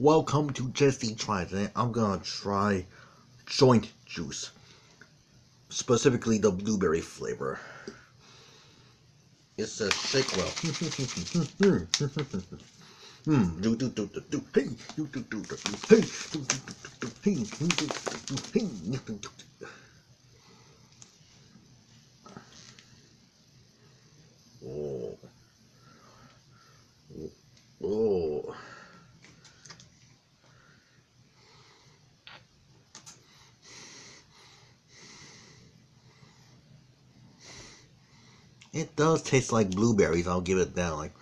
Welcome to Jesse Tries, and I'm gonna try joint juice, specifically the blueberry flavor. It's a shake well. Hmm. Do do do do do. Hey. Do do do do do. Do do do do do. Hey. Do do do do. Hey. Do do do. Oh. Oh. It does taste like blueberries, I'll give it that. Like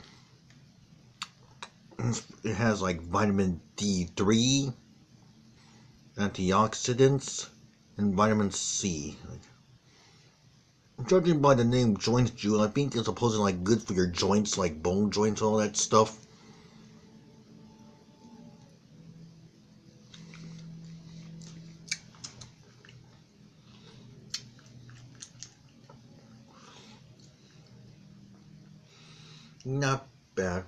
it has like vitamin D3, antioxidants, and vitamin C. Like, judging by the name joint juice, I think it's supposedly like good for your joints, like bone joints, all that stuff. Not bad.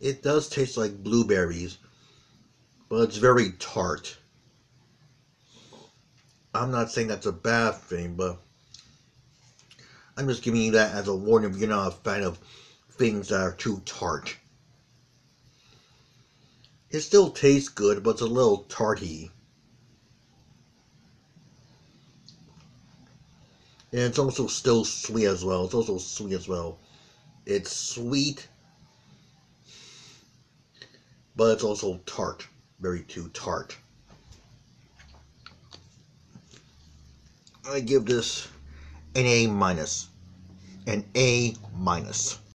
It does taste like blueberries, but it's very tart. I'm not saying that's a bad thing, but I'm just giving you that as a warning if you're not a fan of things that are too tart. It still tastes good, but it's a little tarty. And it's also still sweet as well. It's also sweet as well. It's sweet, but it's also tart. Very too tart. I give this an A minus. An A minus.